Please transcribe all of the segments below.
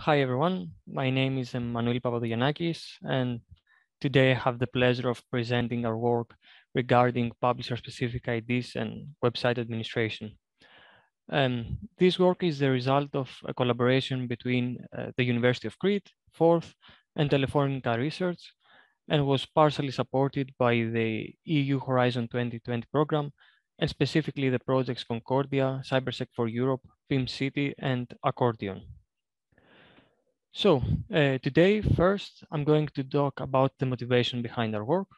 hi everyone. My name is Emmanuel Papadogiannakis, and today I have the pleasure of presenting our work regarding publisher-specific IDs and website administration. Um, this work is the result of a collaboration between uh, the University of Crete, Forth, and Telefonica Research, and was partially supported by the EU Horizon 2020 program, and specifically the projects Concordia, CyberSec for Europe, PIM-City, and Accordion. So uh, today, first, I'm going to talk about the motivation behind our work.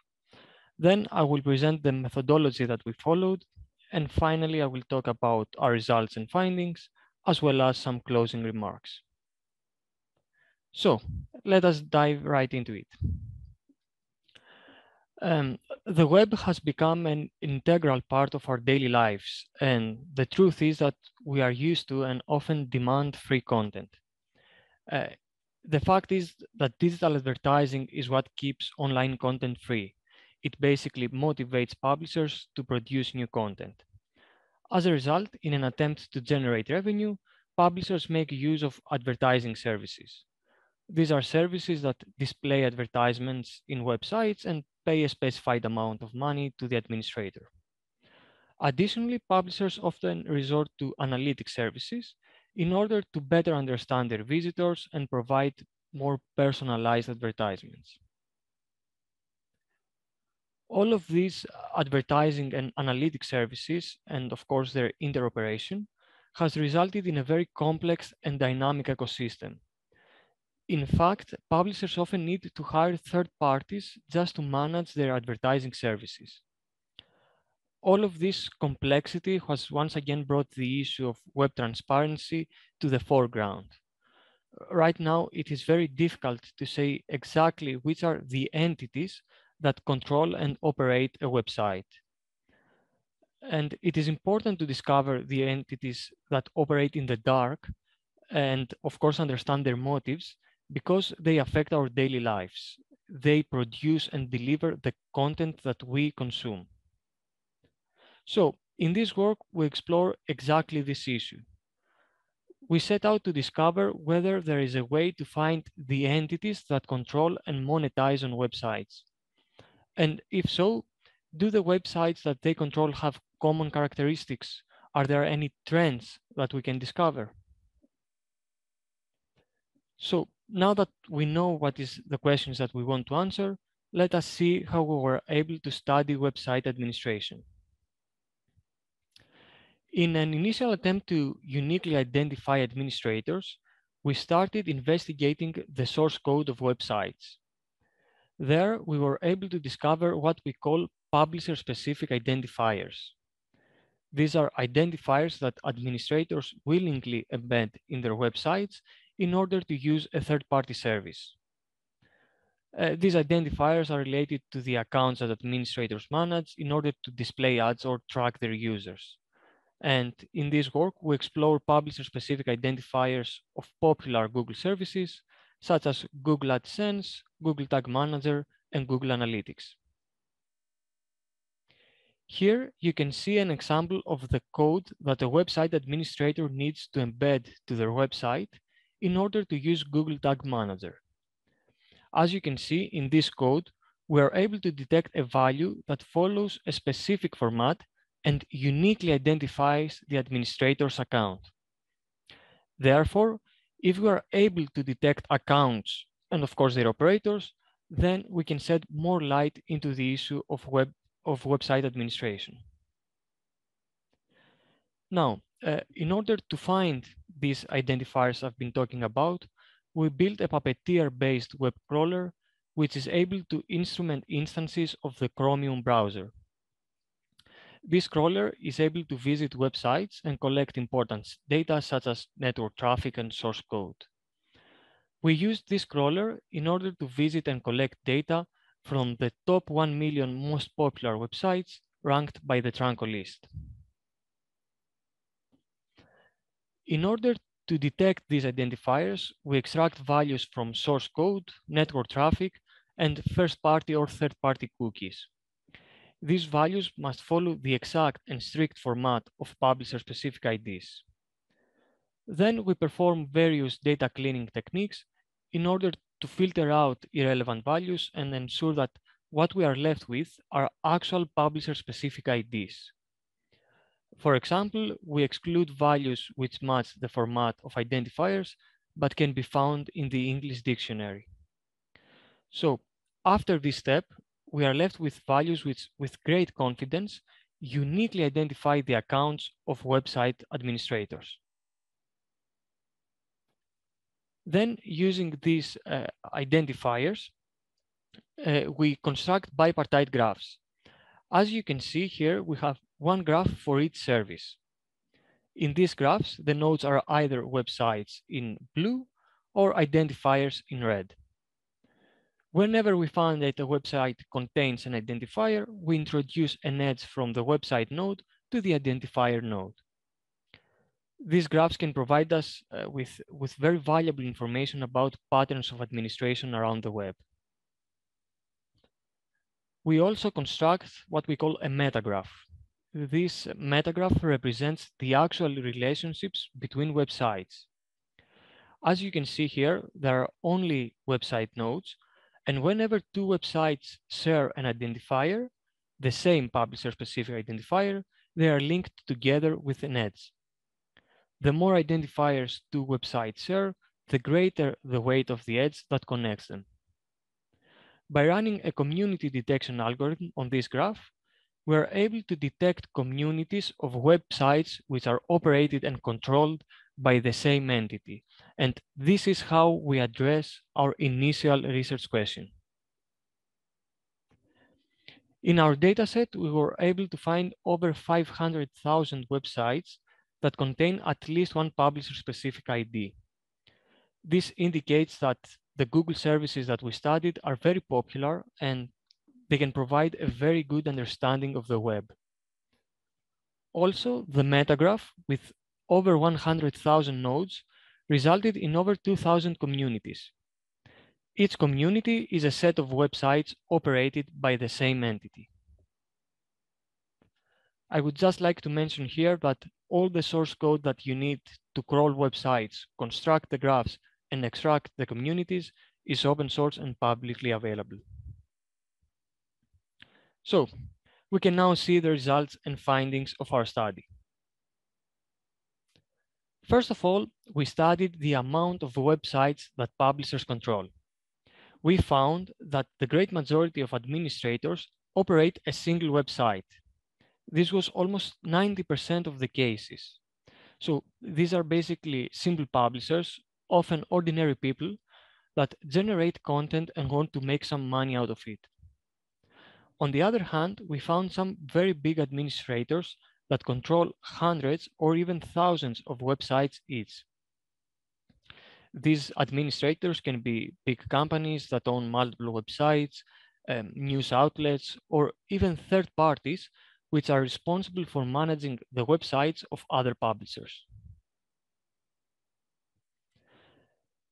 Then I will present the methodology that we followed. And finally, I will talk about our results and findings, as well as some closing remarks. So let us dive right into it. Um, the web has become an integral part of our daily lives. And the truth is that we are used to and often demand free content. Uh, the fact is that digital advertising is what keeps online content free. It basically motivates publishers to produce new content. As a result, in an attempt to generate revenue, publishers make use of advertising services. These are services that display advertisements in websites and pay a specified amount of money to the administrator. Additionally, publishers often resort to analytic services in order to better understand their visitors and provide more personalized advertisements. All of these advertising and analytic services, and of course their interoperation, has resulted in a very complex and dynamic ecosystem. In fact, publishers often need to hire third parties just to manage their advertising services all of this complexity has once again brought the issue of web transparency to the foreground. Right now, it is very difficult to say exactly which are the entities that control and operate a website. And it is important to discover the entities that operate in the dark and of course understand their motives because they affect our daily lives. They produce and deliver the content that we consume. So in this work, we explore exactly this issue. We set out to discover whether there is a way to find the entities that control and monetize on websites. And if so, do the websites that they control have common characteristics? Are there any trends that we can discover? So now that we know what is the questions that we want to answer, let us see how we were able to study website administration. In an initial attempt to uniquely identify administrators, we started investigating the source code of websites. There, we were able to discover what we call publisher-specific identifiers. These are identifiers that administrators willingly embed in their websites in order to use a third-party service. Uh, these identifiers are related to the accounts that administrators manage in order to display ads or track their users. And in this work, we explore publisher-specific identifiers of popular Google services, such as Google AdSense, Google Tag Manager, and Google Analytics. Here, you can see an example of the code that a website administrator needs to embed to their website in order to use Google Tag Manager. As you can see in this code, we are able to detect a value that follows a specific format and uniquely identifies the administrator's account. Therefore, if we are able to detect accounts and of course their operators, then we can shed more light into the issue of, web, of website administration. Now, uh, in order to find these identifiers I've been talking about, we built a Puppeteer-based web crawler, which is able to instrument instances of the Chromium browser. This crawler is able to visit websites and collect important data such as network traffic and source code. We used this crawler in order to visit and collect data from the top 1 million most popular websites ranked by the Tranco list. In order to detect these identifiers, we extract values from source code, network traffic, and first-party or third-party cookies. These values must follow the exact and strict format of publisher-specific IDs. Then we perform various data cleaning techniques in order to filter out irrelevant values and ensure that what we are left with are actual publisher-specific IDs. For example, we exclude values which match the format of identifiers, but can be found in the English dictionary. So after this step, we are left with values which, with great confidence, uniquely identify the accounts of website administrators. Then using these uh, identifiers, uh, we construct bipartite graphs. As you can see here, we have one graph for each service. In these graphs, the nodes are either websites in blue or identifiers in red. Whenever we find that a website contains an identifier, we introduce an edge from the website node to the identifier node these graphs can provide us uh, with, with very valuable information about patterns of administration around the web. We also construct what we call a metagraph. This metagraph represents the actual relationships between websites. As you can see here, there are only website nodes, and whenever two websites share an identifier, the same publisher-specific identifier, they are linked together with an edge. The more identifiers two websites share, the greater the weight of the edge that connects them. By running a community detection algorithm on this graph, we are able to detect communities of websites which are operated and controlled by the same entity. And this is how we address our initial research question. In our dataset, we were able to find over 500,000 websites that contain at least one publisher-specific ID. This indicates that the Google services that we studied are very popular and they can provide a very good understanding of the web. Also, the metagraph with over 100,000 nodes resulted in over 2,000 communities. Each community is a set of websites operated by the same entity. I would just like to mention here that all the source code that you need to crawl websites, construct the graphs, and extract the communities is open source and publicly available. So we can now see the results and findings of our study. First of all, we studied the amount of websites that publishers control. We found that the great majority of administrators operate a single website this was almost 90% of the cases. So these are basically simple publishers, often ordinary people that generate content and want to make some money out of it. On the other hand, we found some very big administrators that control hundreds or even thousands of websites each. These administrators can be big companies that own multiple websites, um, news outlets, or even third parties which are responsible for managing the websites of other publishers.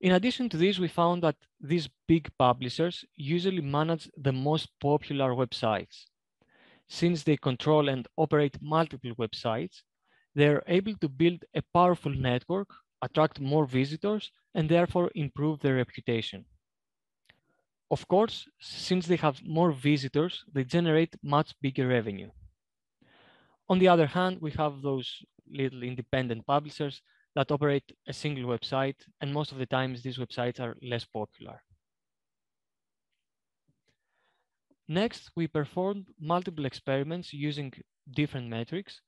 In addition to this, we found that these big publishers usually manage the most popular websites. Since they control and operate multiple websites, they're able to build a powerful network, attract more visitors, and therefore improve their reputation. Of course, since they have more visitors, they generate much bigger revenue. On the other hand, we have those little independent publishers that operate a single website, and most of the times these websites are less popular. Next, we performed multiple experiments using different metrics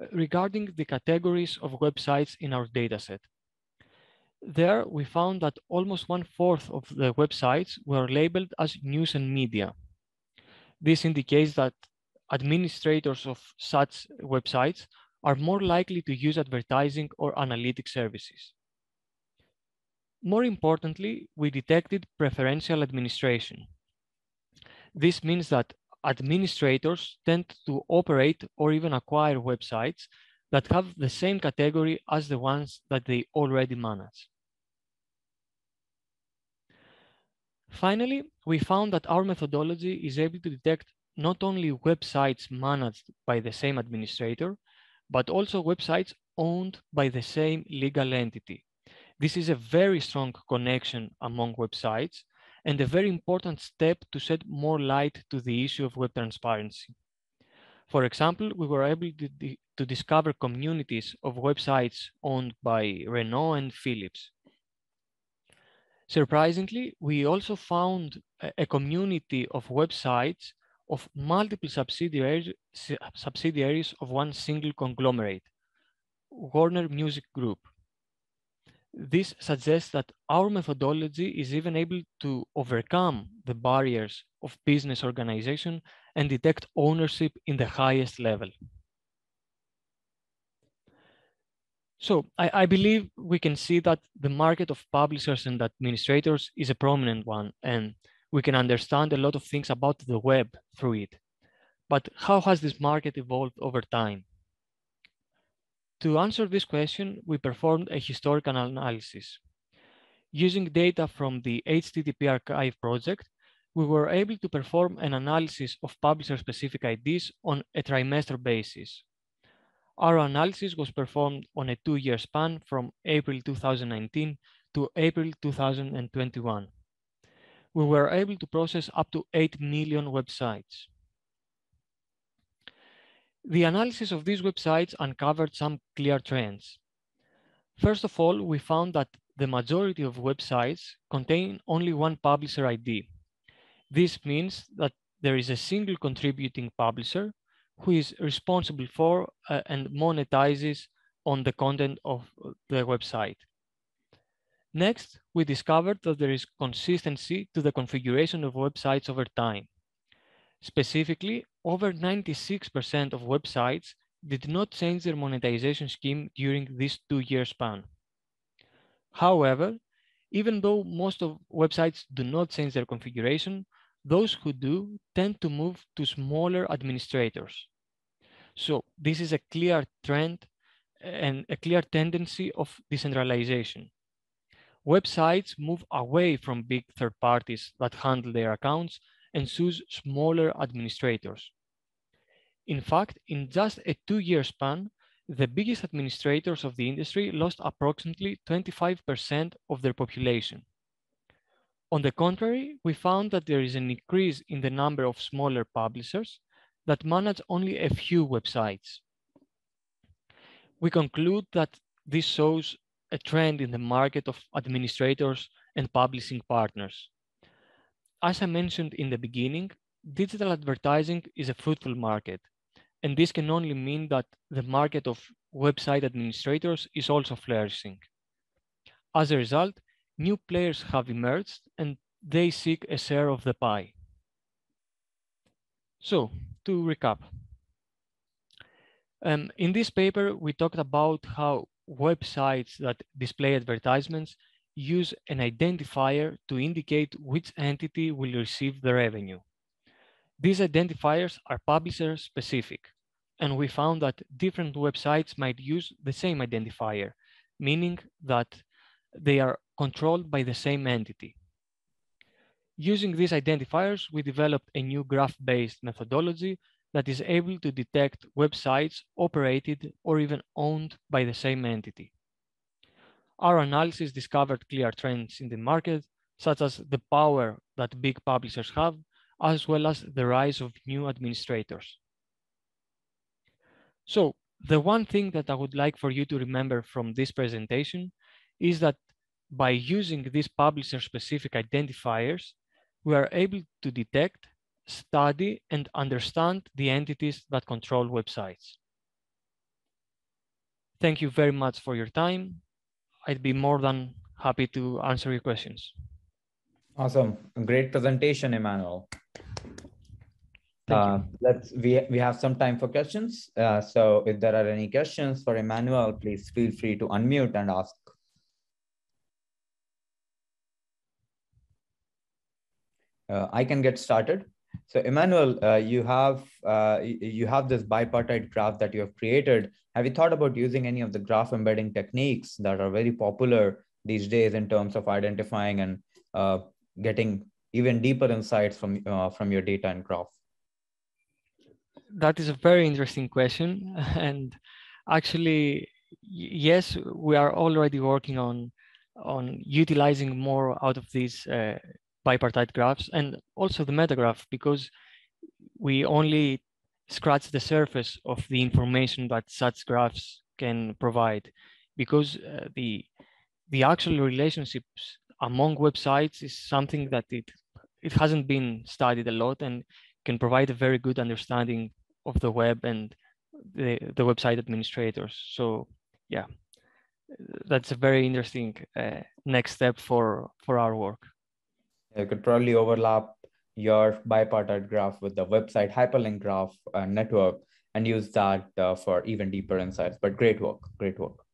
uh, regarding the categories of websites in our dataset. There, we found that almost one fourth of the websites were labeled as news and media. This indicates that administrators of such websites are more likely to use advertising or analytic services. More importantly, we detected preferential administration. This means that administrators tend to operate or even acquire websites that have the same category as the ones that they already manage. Finally, we found that our methodology is able to detect not only websites managed by the same administrator, but also websites owned by the same legal entity. This is a very strong connection among websites and a very important step to shed more light to the issue of web transparency. For example, we were able to, to discover communities of websites owned by Renault and Philips. Surprisingly, we also found a, community of websites of multiple subsidiaries, subsidiaries of one single conglomerate, Warner Music Group. This suggests that our methodology is even able to overcome the barriers of business organization and detect ownership in the highest level. So I, I, believe we can see that the market of publishers and administrators is a prominent one, and we can understand a lot of things about the web through it. But how has this market evolved over time? To answer this question, we performed a historical analysis. Using data from the HTTP archive project, we were able to perform an analysis of publisher-specific IDs on a trimester basis. Our analysis was performed on a two-year span from April 2019 to April 2021. We were able to process up to 8 million websites. The analysis of these websites uncovered some clear trends. First of all, we found that the majority of websites contain only one publisher ID. This means that there is a single contributing publisher who is responsible for uh, and monetizes on the content of the website. Next, we discovered that there is consistency to the configuration of websites over time. Specifically, over 96% of websites did not change their monetization scheme during this two-year span. However, even though most of websites do not change their configuration, those who do tend to move to smaller administrators. So this is a clear trend and a clear tendency of decentralization. Websites move away from big third parties that handle their accounts and choose smaller administrators. In fact, in just a two-year span, the biggest administrators of the industry lost approximately 25% of their population. On the contrary, we found that there is an increase in the number of smaller publishers that manage only a few websites. We conclude that this shows a trend in the market of administrators and publishing partners. As I mentioned in the beginning, digital advertising is a fruitful market, and this can only mean that the market of website administrators is also flourishing. As a result, new players have emerged and they seek a share of the pie. So, to recap, um, in this paper, we talked about how websites that display advertisements use an identifier to indicate which entity will receive the revenue. These identifiers are publisher specific, and we found that different websites might use the same identifier, meaning that they are controlled by the same entity. Using these identifiers, we developed a new graph-based methodology that is able to detect websites operated or even owned by the same entity. Our analysis discovered clear trends in the market, such as the power that big publishers have, as well as the rise of new administrators. So the one thing that I would like for you to remember from this presentation is that by using these publisher-specific identifiers, we are able to detect, study, and understand the entities that control websites. Thank you very much for your time. I'd be more than happy to answer your questions. Awesome. Great presentation, Emmanuel. Uh, let's we we have some time for questions. Uh, so if there are any questions for Emmanuel, please feel free to unmute and ask. Uh, I can get started. So Emmanuel, uh, you have uh, you have this bipartite graph that you have created. Have you thought about using any of the graph embedding techniques that are very popular these days in terms of identifying and uh, getting even deeper insights from from your data and graph? That is a very interesting question, and Actually, yes, we are already working on on utilizing more out of these uh, bipartite graphs and also the metagraph because we only scratch the surface of the information that such graphs can provide because uh, the the actual relationships among websites is something that it it hasn't been studied a lot. And can provide a very good understanding of the web and the, the website administrators. So yeah, that's a very interesting uh, next step for, for our work. You could probably overlap your bipartite graph with the website hyperlink graph uh, network and use that uh, for even deeper insights. But great work, great work.